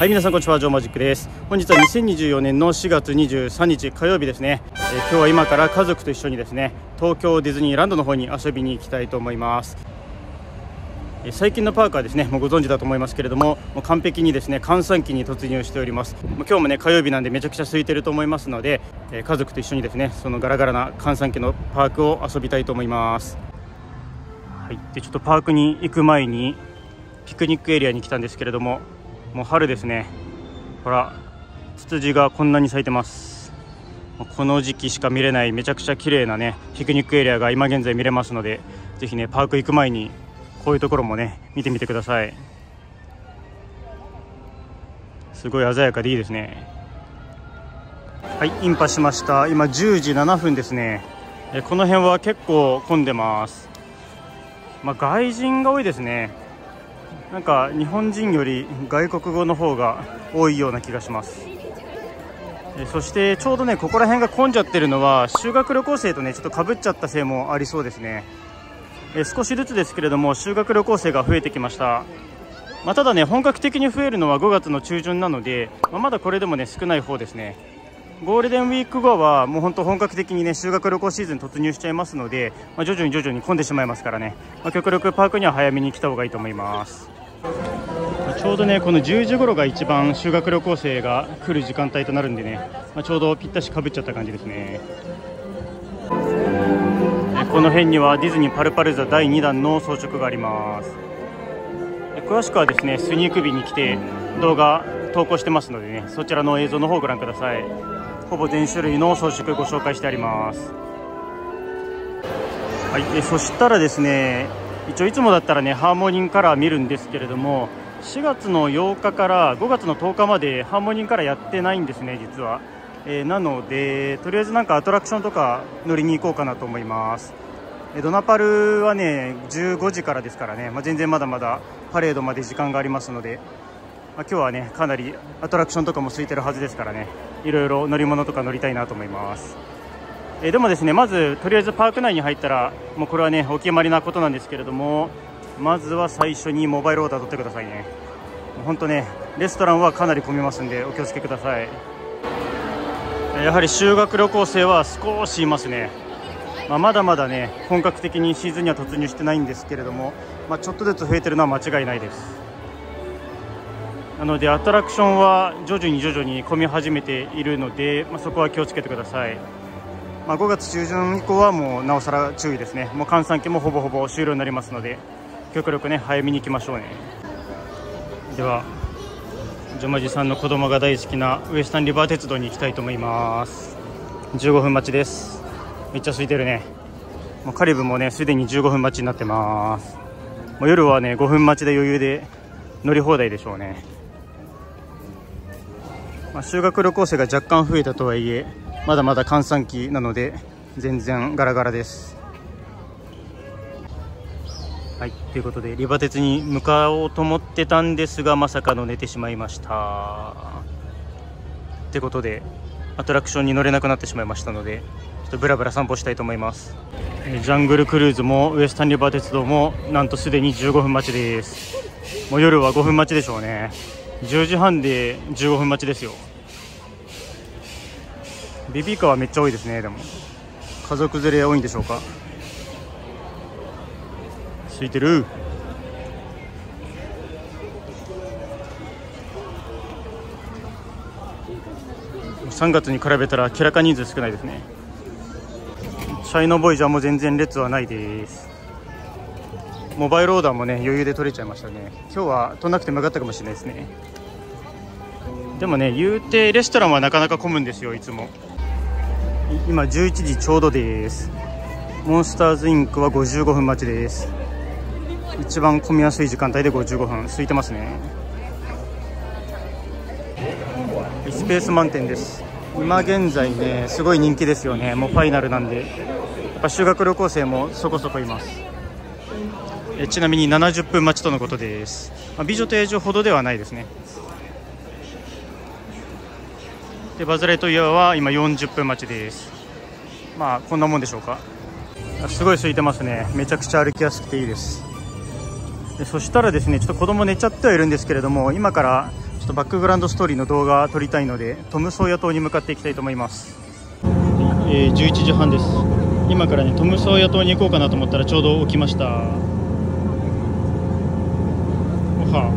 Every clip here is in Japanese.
はい皆さんこんにちはジョーマジックです。本日は2024年の4月23日火曜日ですね、えー、今日は今から家族と一緒にですね東京ディズニーランドの方に遊びに行きたいと思います。最近のパークはですねもうご存知だと思いますけれどももう完璧にですね閑散期に突入しております。今日もね火曜日なんでめちゃくちゃ空いてると思いますので、え家族と一緒にですねそのガラガラな閑散期のパークを遊びたいと思います。はいでちょっとパークに行く前にピクニックエリアに来たんですけれどももう春ですね。ほらツツジがこんなに咲いてます。この時期しか見れないめちゃくちゃ綺麗なねピクニックエリアが今現在見れますのでぜひねパーク行く前にこういうところもね見てみてください。すごい鮮やかでいいですね。はいインパしました。今10時7分ですね。この辺は結構混んでます。まあ、外人が多いですね。なんか日本人より外国語の方が多いような気がします。そしてちょうどねここら辺が混んじゃってるのは修学旅行生とねちょっとかぶっちゃったせいもありそうですね。少しずつですけれども修学旅行生が増えてきました。まあ、ただね本格的に増えるのは5月の中旬なので、まあ、まだこれでもね少ない方ですね。ゴールデンウィーク後はもう本当本格的にね修学旅行シーズン突入しちゃいますので、まあ、徐々に徐々に混んでしまいますからね、ま極力パークには早めに来た方がいいと思います。ちょうどねこの10時頃が一番修学旅行生が来る時間帯となるんでね、まあ、ちょうどぴったしかぶっちゃった感じですね。この辺にはディズニーパルパルザ第2弾の装飾があります。詳しくはですねスニークビに来て動画投稿してますのでねそちらの映像の方をご覧ください。ほぼ全種類の装飾ご紹介してあります。はいえそしたらですね一応いつもだったらねハーモニンカラー見るんですけれども4月の8日から5月の10日までハーモニンカラーやってないんですね実は、えー、なのでとりあえずなんかアトラクションとか乗りに行こうかなと思います。ドナパルはね15時からですからね、まあ、全然まだまだパレードまで時間がありますので、まあ、今日はねかなりアトラクションとかも空いてるはずですからねいろいろ乗り物とか乗りたいなと思います。えでもですねまずとりあえずパーク内に入ったらもうこれはねお決まりなことなんですけれどもまずは最初にモバイルオーダー取ってくださいね。本当ねレストランはかなり混みますんでお気をつけください。やはり修学旅行生は少しいますね、まあ、まだまだね本格的にシーズンには突入してないんですけれども、まあ、ちょっとずつ増えてるのは間違いないです。なのでアトラクションは徐々に徐々に混み始めているので、まあ、そこは気をつけてください。まあ、5月中旬以降はもうなおさら注意ですね、もう閑散期もほぼほぼ終了になりますので、極力ね、早めに行きましょうね。では、ジョマジさんの子供が大好きなウエスタンリバー鉄道に行きたいと思います。15分待ちです。めっちゃ空いてるね。もうカリブもね、すでに15分待ちになってます。もう夜はね、5分待ちで余裕で乗り放題でしょうね。まあ、修学旅行生が若干増えたとはいえ、まだまだ閑散期なので全然ガラガラです。はいということでリバ鉄に向かおうと思ってたんですがまさかの寝てしまいました。ってことでアトラクションに乗れなくなってしまいましたのでちょっとブラブラ散歩したいと思います。ジャングルクルーズもウエスタンリバー鉄道もなんとすでに15分待ちです。もう夜は5分待ちでしょうね。10時半で15分待ちですよ。ベビーカーはめっちゃ多いですねでも。家族連れ多いんでしょうか。空いてる。3月に比べたら明らか人数少ないですね。チャイナボイジャーも全然列はないです。モバイルオーダーもね余裕で取れちゃいましたね。今日は取らなくてもよかったかもしれないですね。でもね言うてレストランはなかなか混むんですよいつも今11時ちょうどです。モンスターズインクは55分待ちです。一番混みやすい時間帯で55分。空いてますね。スペース満点です。今現在ねすごい人気ですよね。もうファイナルなんで。やっぱ修学旅行生もそこそこいます。えちなみに70分待ちとのことです、まあ、美女と野獣ほどではないですね。でバズ・ライトイヤーは今40分待ちです。まあこんなもんでしょうか。すごい空いてますね。めちゃくちゃ歩きやすくていいです。でそしたらですねちょっと子供寝ちゃってはいるんですけれども今からちょっとバックグラウンドストーリーの動画撮りたいのでトムソーヤ島に向かっていきたいと思います、えー、11時半です。今からねトムソーヤ島に行こうかなと思ったらちょうど起きました。おは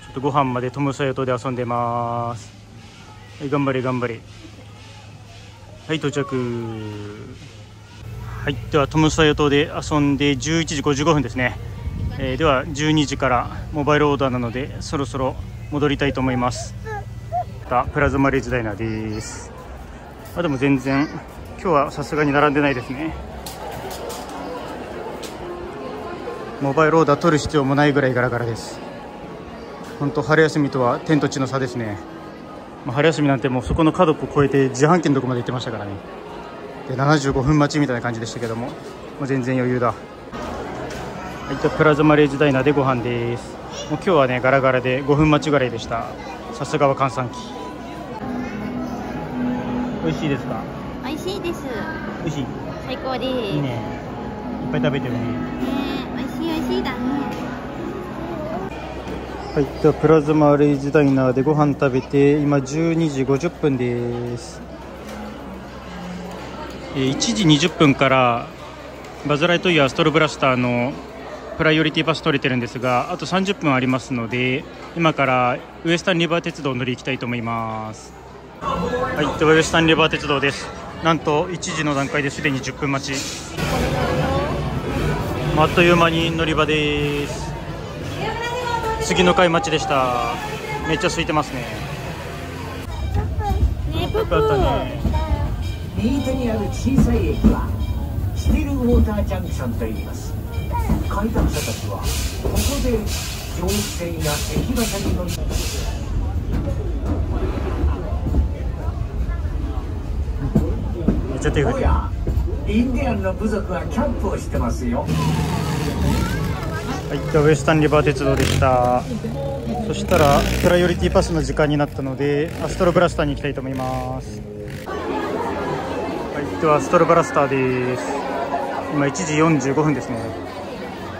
ちょっとご飯までトムソーヤ島で遊んでます。はい頑張れ頑張れ。はい到着。はいではトムソーヤ島で遊んで11時55分ですね、えー、では12時からモバイルオーダーなのでそろそろ戻りたいと思います。プラズマレージダイナーです。あでも全然今日はさすがに並んでないですね。モバイルオーダー取る必要もないぐらいガラガラです。本当春休みとは天と地の差ですね、まあ、春休みなんてもうそこの角っこ越えて自販機のとこまで行ってましたからね。で75分待ちみたいな感じでしたけどももう全然余裕だ。はいとプラズマレージダイナーでご飯です。もう今日はねガラガラで5分待ちぐらいでした。さすがは閑散期。美味しいですか？美味しいです。美味しい？最高です。いいね。いっぱい食べてるね。ねはいではプラズマレイジダイナーでご飯食べて今12時50分です。1時20分からバズ・ライトイヤーストロブラスターのプライオリティバス取れてるんですがあと30分ありますので今からウエスタンリバー鉄道乗り行きたいと思います。はいウエスタンリバー鉄道です。なんと1時の段階ですでに10分待ち。あっという間に乗り場です。次の回待ちでした。めっちゃ空いてますね。ね右手にある小さい駅はスティルウォータージャンクションと言います。開拓者たちはここで蒸気船や駅馬車に乗りめっちゃ手振りインディアンの部族はキャンプをしてますよはい、ウエスタンリバー鉄道でした。そしたらプライオリティパスの時間になったのでアストロブラスターに行きたいと思います。はいではアストロブラスターです。今1時45分ですね、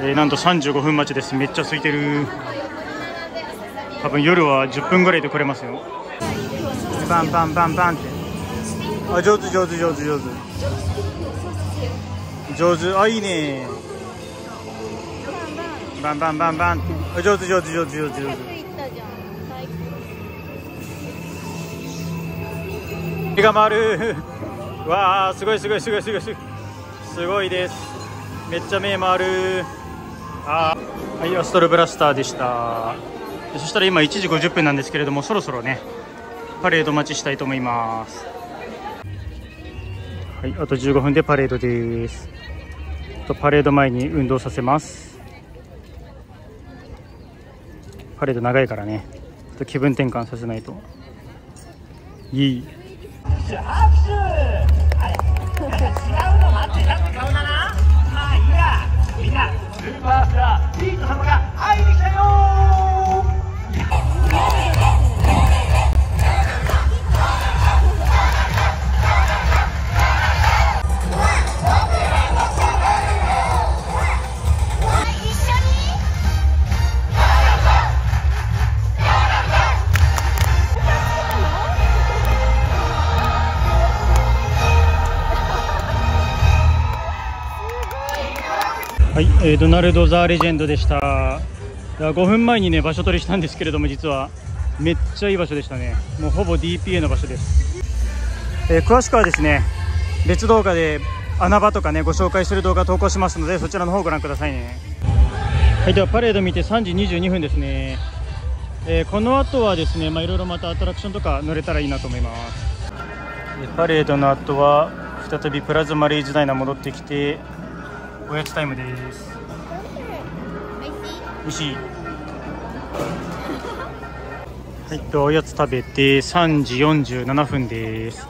えー、なんと35分待ちです。めっちゃ空いてる。多分夜は10分ぐらいで来れますよ。バンバンバンバンって。あ上手上手上手上手。上手。あいいね。バンバンバンバン。上手上手上手上手上手。手が回る。わあすごいすごいすごいすごいすごい。すごいです。めっちゃ目回る。あはいアストロブラスターでした。そしたら今1時50分なんですけれどもそろそろねパレード待ちしたいと思います。はい、あと15分でパレードです。とパレード前に運動させます。パレード長いからね、ちょっと気分転換させないと。いい。違うの待って。たって顔だな。まあいいや。みんな。スーパースター。ピート様が会いにえー、ドナルド・ザ・レジェンドでした5分前にね場所取りしたんですけれども実は。めっちゃいい場所でしたね。もうほぼ DPA の場所です、えー、詳しくはですね別動画で穴場とかねご紹介する動画投稿しますのでそちらの方ご覧くださいね。はいではパレード見て3時22分ですね、えー、この後はですねまあいろいろまたアトラクションとか乗れたらいいなと思います。パレードの後は再びプラズマレイジダイナ戻ってきておやつタイムです。美味しい？はいとおやつ食べて3時47分です。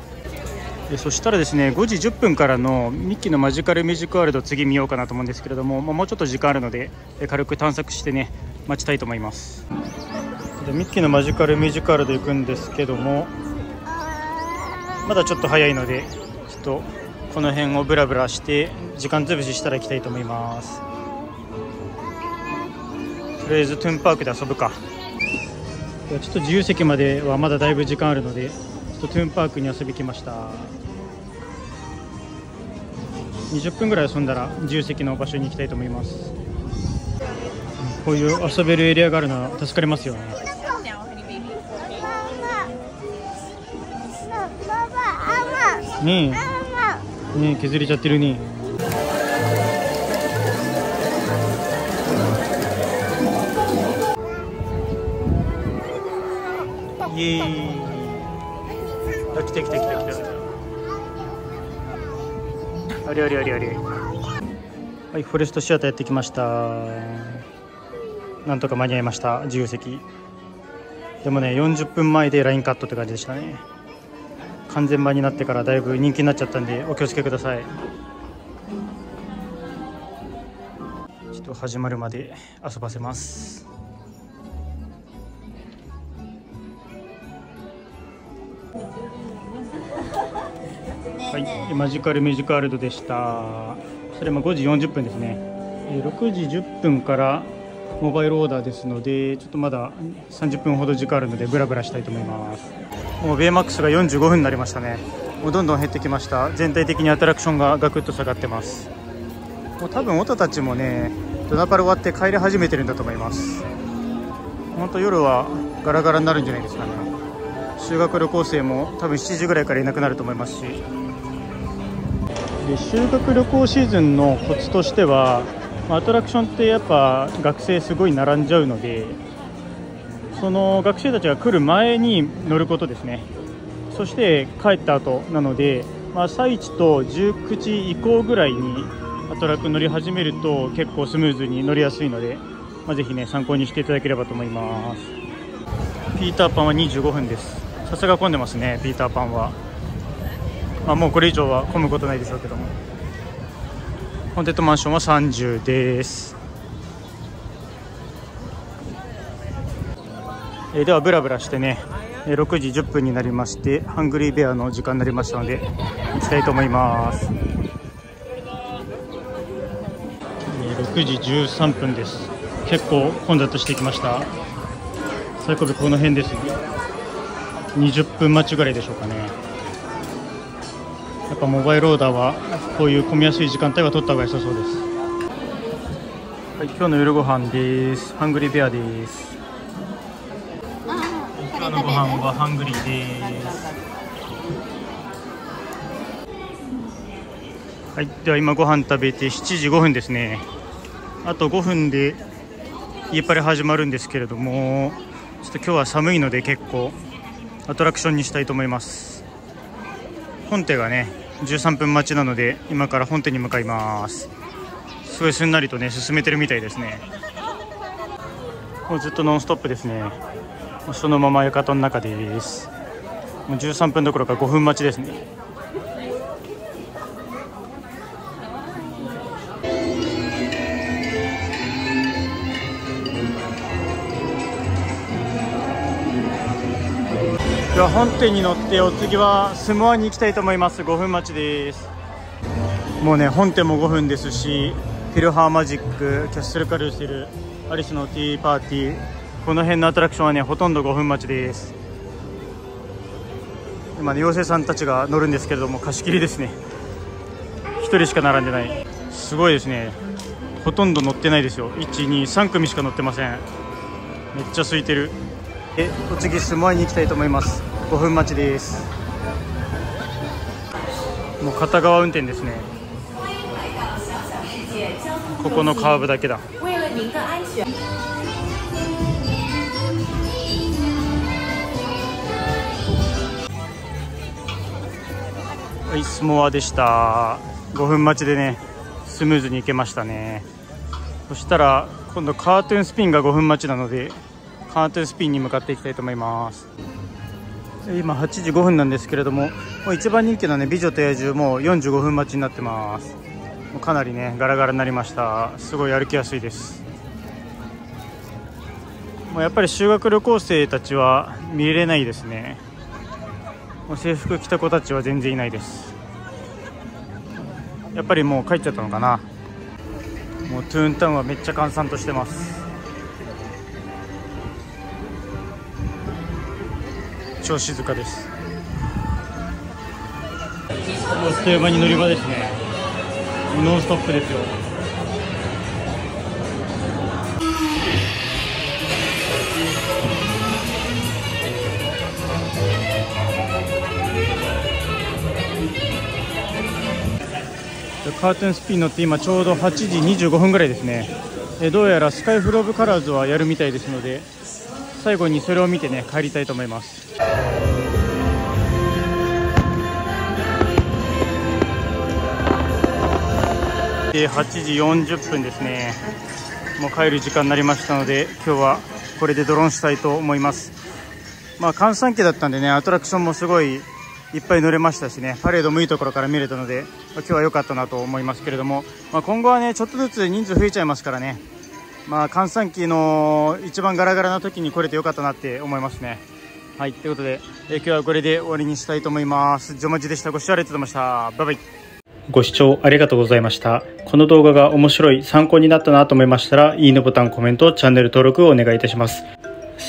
でそしたらですね5時10分からのミッキーのマジカルミュージックワールド次見ようかなと思うんですけれども、まあ、もうちょっと時間あるので軽く探索してね待ちたいと思います。でミッキーのマジカルミュージックワールド行くんですけどもまだちょっと早いのでちょっとこの辺をブラブラして時間潰ししたら行きたいと思います。とりあえずトゥーンパークで遊ぶか。ちょっと自由席まではまだだいぶ時間あるのでちょっとトゥーンパークに遊びに来ました。20分ぐらい遊んだら自由席の場所に行きたいと思います。こういう遊べるエリアがあるのは助かりますよね。ねえ。ね削れちゃってるね。イエーイ。あ来た来た来た来た。来たあれあれあれあれ。はいフォレストシアターやってきました。なんとか間に合いました。自由席。でもね40分前でラインカットって感じでしたね。完全版になってからだいぶ人気になっちゃったんでお気をつけください。ちょっと始まるまで遊ばせます。はいマジカルミュージックワールドでした。それも5時40分ですね。えー6時10分からモバイルオーダーですのでちょっとまだ30分ほど時間あるのでブラブラしたいと思いますもうベイマックスが45分になりましたね。もうどんどん減ってきました。全体的にアトラクションがガクッと下がってます。もう多分オタたちもねドナパル終わって帰り始めてるんだと思います。本当夜はガラガラになるんじゃないですかね。修学旅行生も多分7時ぐらいからいなくなると思いますし。で修学旅行シーズンのコツとしてはまあアトラクションってやっぱ学生すごい並んじゃうのでその学生たちが来る前に乗ることですね。そして帰った後なので、まあ、朝一と19時以降ぐらいにアトラク乗り始めると結構スムーズに乗りやすいので、まあ、ぜひね参考にしていただければと思います。ピーターパンは25分です。さすが混んでますねピーターパンは、まあ、もうこれ以上は混むことないでしょうけども。ホンテッドマンションは30です。えーではブラブラしてねえー6時10分になりましてハングリーベアの時間になりましたので行きたいと思います。えー6時13分です。結構混雑してきました。最後尾この辺です20分待ちぐらいでしょうかね。やっぱモバイルオーダーはこういう混みやすい時間帯は取った方が良さそうです。はい今日の夜ご飯です。ハングリーベアです。飯はハングリーです。はいでは今ご飯食べて7時5分ですね。あと5分で家パレ始まるんですけれどもちょっと今日は寒いので結構アトラクションにしたいと思います。本手がね13分待ちなので今から本手に向かいます。すごいすんなりとね進めてるみたいですね。もうずっとノンストップですね。そのまま館の中です。もう13分どころか5分待ちですね。では本店に乗ってお次はスモアに行きたいと思います。5分待ちです。もうね本店も5分ですしフィルハーマジックキャッスルカルーセルアリスのティーパーティーこの辺のアトラクションはねほとんど5分待ちです。今ね妖精さんたちが乗るんですけれども貸し切りですね。1人しか並んでない。すごいですね。ほとんど乗ってないですよ。123組しか乗ってません。めっちゃ空いてる。えお次スモアに行きたいと思います。5分待ちです。もう片側運転ですね。ここのカーブだけだはいスモアでした。5分待ちでねスムーズに行けましたね。そしたら今度カートゥーンスピンが5分待ちなのでカートゥーンスピンに向かっていきたいと思います。今8時5分なんですけれどももう一番人気のね美女と野獣も45分待ちになってます。もうかなりねガラガラになりました。すごい歩きやすいです。もうやっぱり修学旅行生たちは見れないですね。もう制服着た子たちは全然いないです。やっぱりもう帰っちゃったのかな。もうトゥーンタウンはめっちゃ閑散としてます。超静かです。あっというに乗り場ですね。ノンストップですよ。カーテンスピン乗って今ちょうど8時25分ぐらいですね。えどうやらスカイフローブカラーズはやるみたいですので最後にそれを見てね帰りたいと思います。で8時40分ですね。もう帰る時間になりましたので今日はこれでドローンしたいと思います。まあ閑散期だったんでねアトラクションもすごいいっぱい乗れましたしね。パレードもいいところから見れたので、まあ、今日は良かったなと思いますけれども、まあ、今後はねちょっとずつ人数増えちゃいますからね。まあ閑散期の一番ガラガラな時に来れてよかったなって思いますね。はいということで、え今日はこれで終わりにしたいと思います。ジョマジでした。ご視聴ありがとうございました。バイバイ。ご視聴ありがとうございました。この動画が面白い参考になったなと思いましたらいいねボタンコメントチャンネル登録をお願いいたします。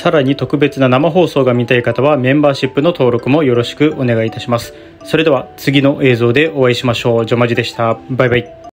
さらに特別な生放送が見たい方はメンバーシップの登録もよろしくお願いいたします。それでは次の映像でお会いしましょう。ジョマジでした。バイバイ。